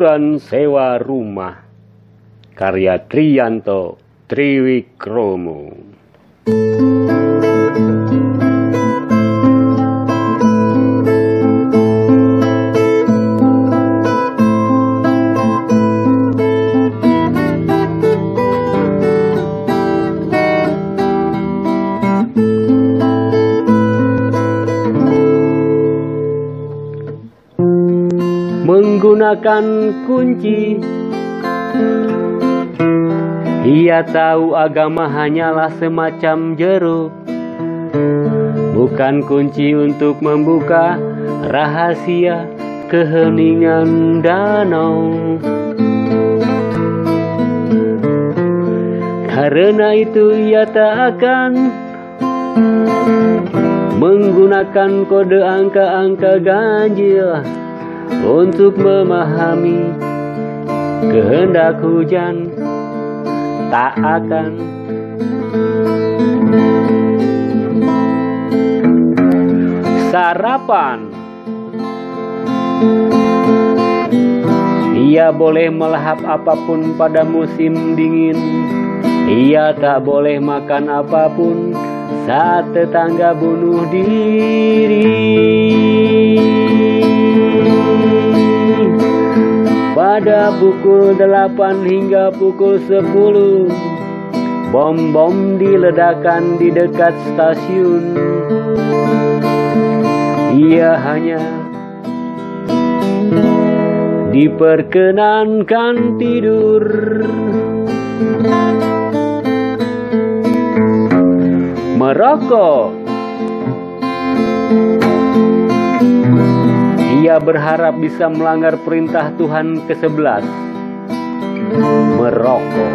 Aturan sewa rumah Karya Triyanto Triwikromo menggunakan kunci. Ia tahu agama hanyalah semacam jeruk, bukan kunci untuk membuka rahasia keheningan danau. Karena itu ia tak akan menggunakan kode angka-angka ganjil untuk memahami kehendak hujan tak akan sarapan. Ia boleh melahap apa pun pada musim dingin. Ia tak boleh makan apa pun saat tetangga bunuh diri pada pukul 8 hingga pukul 10 Bom-bom diledakan di dekat stasiun. Ia hanya diperkenankan tidur. Merokok Ia berharap bisa melanggar perintah Tuhan ke-11 Merokok.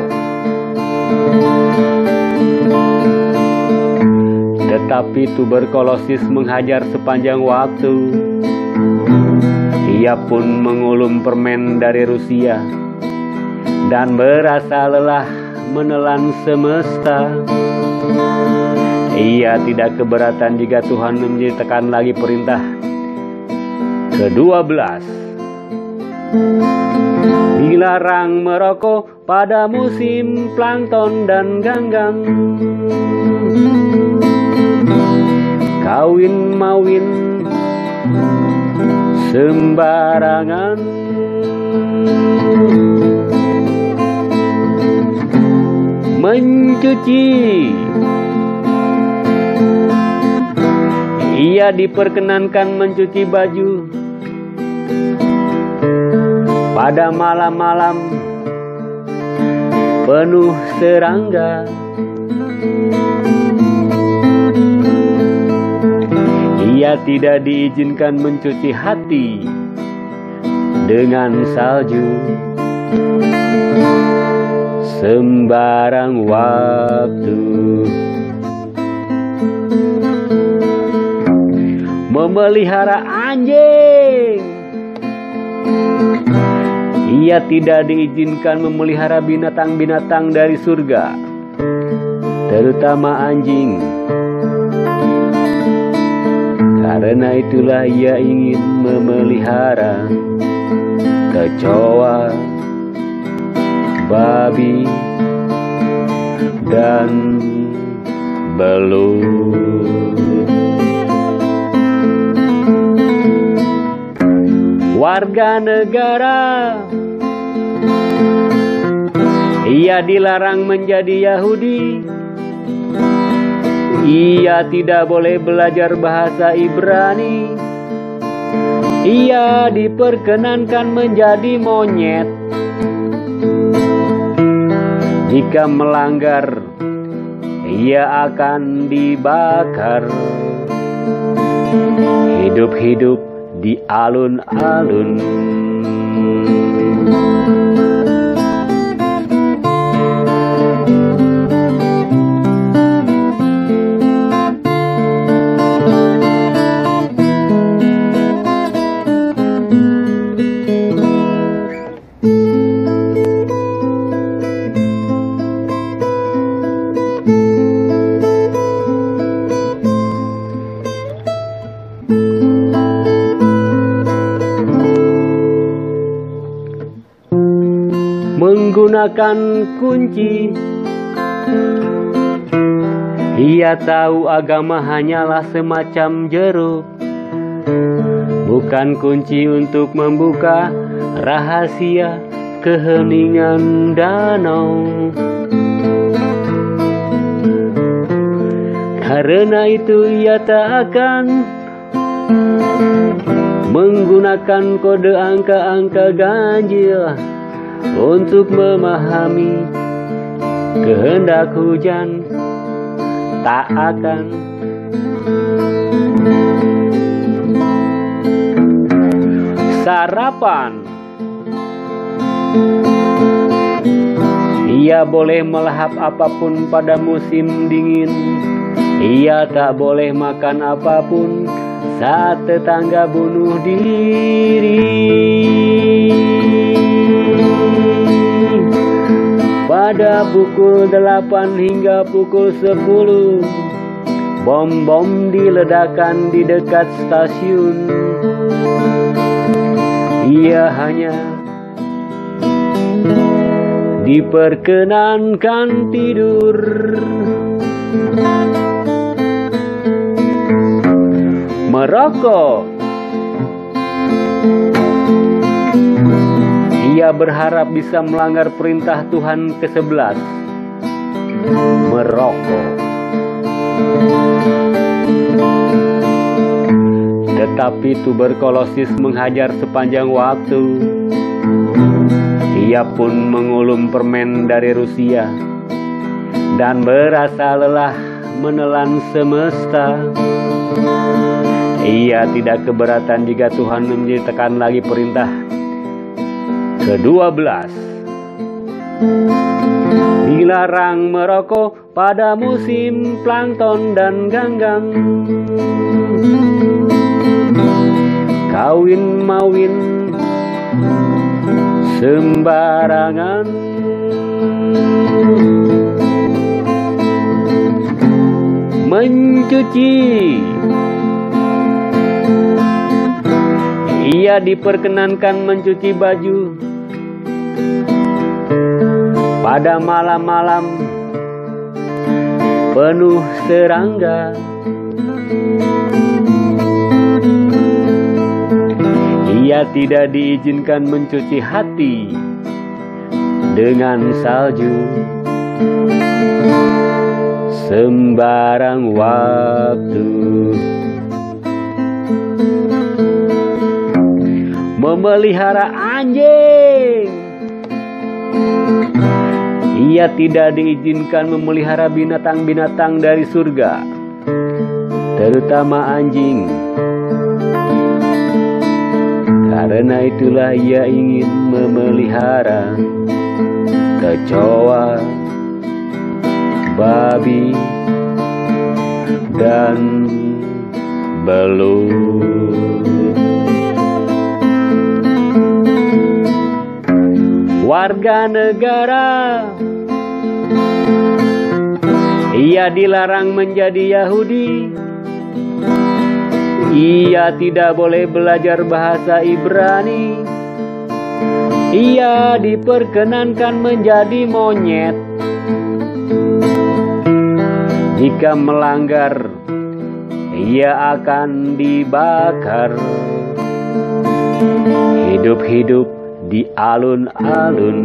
Tetapi tuberkulosis menghajar sepanjang waktu. Ia pun mengulum permen dari Rusia Dan merasa lelah menelan semesta. Ia tidak keberatan jika Tuhan menyertakan lagi perintah ke-12 Dilarang merokok pada musim plankton dan ganggang. Kawin mawin sembarangan. Mencuci. Ia diperkenankan mencuci baju pada malam-malam penuh serangga Ia tidak diizinkan mencuci hati dengan salju. Sembarang waktu memelihara anjing ia tidak diizinkan memelihara binatang-binatang dari surga, terutama anjing. Karena itulah ia ingin memelihara kecoa, babi, dan belut. Warga negara ia dilarang menjadi Yahudi. Ia tidak boleh belajar bahasa Ibrani. Ia diperkenankan menjadi monyet. Jika melanggar, ia akan dibakar. Hidup-hidup di alun-alun. Menggunakan kunci. Ia tahu agama hanyalah semacam jeruk, bukan kunci untuk membuka rahasia keheningan danau. Karena itu ia tak akan menggunakan kode angka-angka ganjil untuk memahami kehendak hujan tak akan sarapan ia boleh melahap apa pun pada musim dingin ia tak boleh makan apa pun saat tetangga bunuh diri. Pukul delapan hingga pukul sepuluh, bom-bom diledakan di dekat stasiun. Ia hanya diperkenankan tidur. merokok. Ia berharap bisa melanggar perintah Tuhan ke-11. Merokok. Tetapi tuberkulosis menghajar sepanjang waktu. Ia pun mengulum permen dari Rusia dan merasa lelah menelan semesta. Ia tidak keberatan jika Tuhan menyertakan lagi perintah ke-12. Dilarang merokok pada musim plankton dan ganggang. Kawin mawin sembarangan. Mencuci Ia diperkenankan mencuci baju pada malam-malam penuh serangga. Ia tidak diizinkan mencuci hati dengan salju sembarang waktu. memelihara anjing. Ia tidak diizinkan memelihara binatang-binatang dari surga, terutama anjing. Karena itulah ia ingin memelihara kecoa, babi, dan belut. Warga negara. Ia dilarang menjadi Yahudi. Ia tidak boleh belajar bahasa Ibrani. Ia diperkenankan menjadi monyet. Jika melanggar, ia akan dibakar. Hidup-hidup di alun-alun